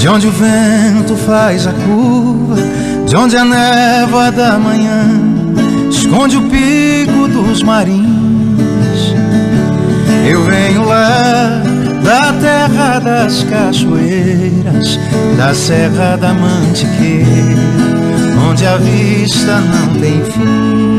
De onde o vento faz a curva, de onde a névoa da manhã esconde o pico dos marinhos. Eu venho lá da terra das cachoeiras, da serra da mantiqueira, onde a vista não tem fim.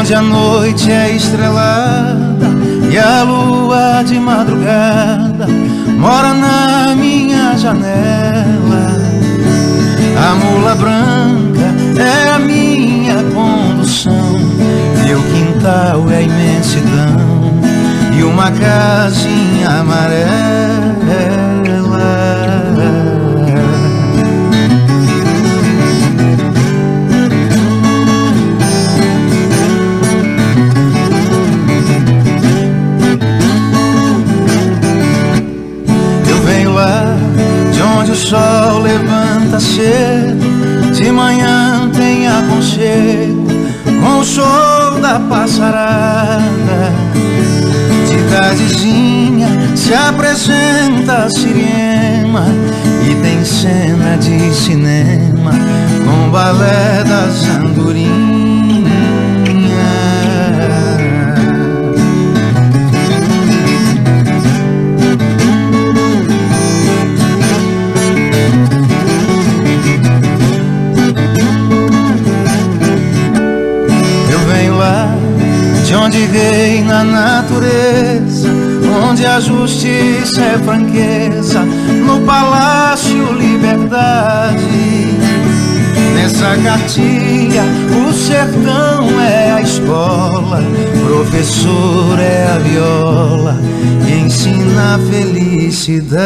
Onde a noite é estrelada e a lua de madrugada mora na minha janela. A mula branca é a minha condução, meu quintal é a imensidão e uma casinha amarela. Cedo, de manhã tem aconchego com o show da passarada. De tardezinha se apresenta a Siriema e tem cena de cinema onde reina a natureza, onde a justiça é franqueza, no palácio liberdade. Nessa cartilha, o sertão é a escola, professor é a viola, ensina a felicidade.